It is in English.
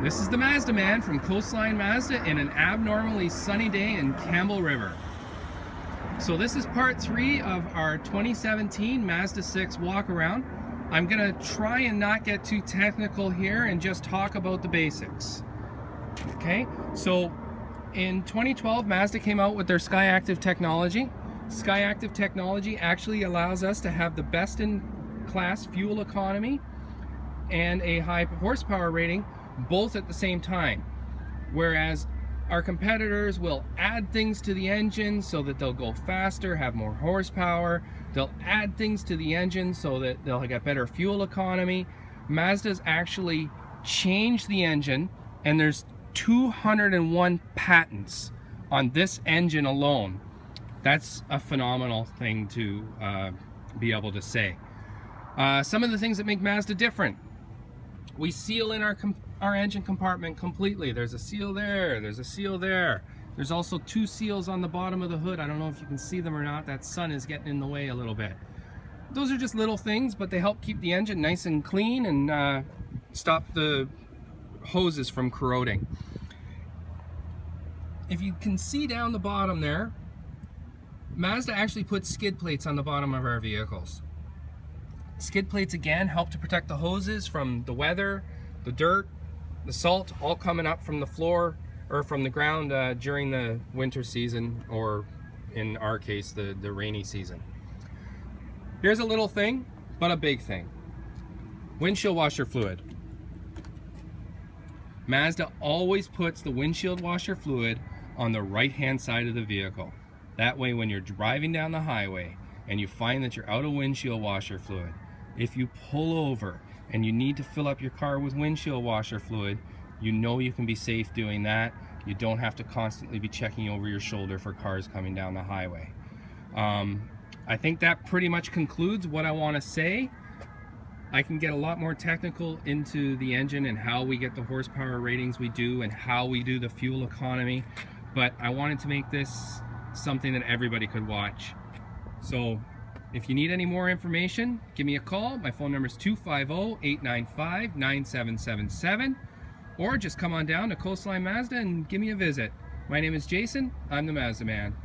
This is the Mazda man from Coastline Mazda in an abnormally sunny day in Campbell River. So this is part three of our 2017 Mazda 6 walk around. I'm gonna try and not get too technical here and just talk about the basics. Okay, so in 2012, Mazda came out with their SkyActiv technology. SkyActiv technology actually allows us to have the best in class fuel economy and a high horsepower rating both at the same time. Whereas our competitors will add things to the engine so that they'll go faster, have more horsepower. They'll add things to the engine so that they'll get better fuel economy. Mazda's actually changed the engine and there's 201 patents on this engine alone. That's a phenomenal thing to uh, be able to say. Uh, some of the things that make Mazda different. We seal in our, our engine compartment completely. There's a seal there, there's a seal there. There's also two seals on the bottom of the hood. I don't know if you can see them or not. That sun is getting in the way a little bit. Those are just little things, but they help keep the engine nice and clean and uh, stop the hoses from corroding. If you can see down the bottom there, Mazda actually puts skid plates on the bottom of our vehicles. Skid plates again help to protect the hoses from the weather, the dirt, the salt, all coming up from the floor or from the ground uh, during the winter season or in our case the, the rainy season. Here's a little thing, but a big thing. Windshield washer fluid. Mazda always puts the windshield washer fluid on the right hand side of the vehicle. That way when you're driving down the highway and you find that you're out of windshield washer fluid, if you pull over and you need to fill up your car with windshield washer fluid, you know you can be safe doing that. You don't have to constantly be checking over your shoulder for cars coming down the highway. Um, I think that pretty much concludes what I want to say. I can get a lot more technical into the engine and how we get the horsepower ratings we do and how we do the fuel economy, but I wanted to make this something that everybody could watch. So if you need any more information, give me a call. My phone number is 250-895-9777 or just come on down to Coastline Mazda and give me a visit. My name is Jason. I'm the Mazda Man.